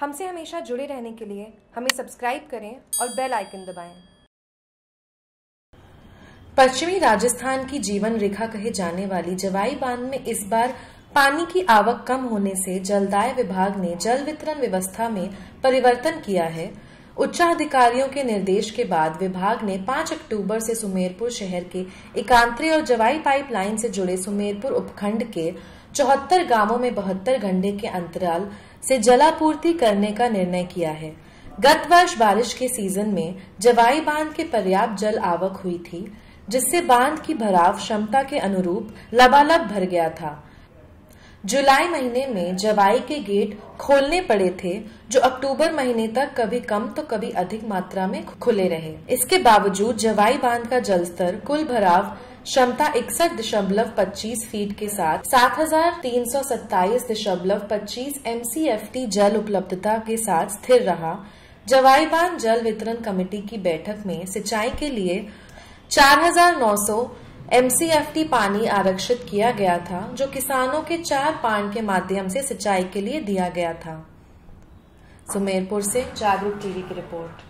हमसे हमेशा जुड़े रहने के लिए हमें सब्सक्राइब करें और बेल आइकन दबाएँ। पश्चिमी राजस्थान की जीवन रेखा कहे जाने वाली जवाई बाँध में इस बार पानी की आवक कम होने से जलदाय विभाग ने जल वितरण व्यवस्था में परिवर्तन किया है उच्चाधिकारियों के निर्देश के बाद विभाग ने 5 अक्टूबर से सुमेरपुर शहर के एकांतरे और जवाई पाइपलाइन से जुड़े सुमेरपुर उपखंड के चौहत्तर गाँवों में बहत्तर घंटे के अंतराल से जलापूर्ति करने का निर्णय किया है। गत वर्ष बारिश के सीज़न में जवाई बाँध के पर्याप्त जल आवक हुई थी, जिससे बाँध की भराव क्षमता के अनुरूप लबालब भर गया था। जुलाई महीने में जवाई के गेट खोलने पड़े थे, जो अक्टूबर महीने तक कभी कम तो कभी अधिक मात्रा में खुले रहे। इसके बावजूद जवाई बाँध का जलस्तर कुल भराव क्षमता इकसठ दशमलव पच्चीस फीट के साथ सात हज़ार तीन सौ सत्ताईस दशमलव पच्चीस एम सी एफ़ टी जल उपलब्धता के साथ स्थिर रहा। जवाई बाँध जल वितरण कमेटी की बैठक में सिंचाई के लिए चार हज़ार नौ सौ एमसीएफटी पानी आरक्षित किया गया था, जो किसानों के चार पान के माध्यम से सिंचाई के लिए दिया गया था। सुमेरपुर से जागरूक टीवी की रिपोर्ट।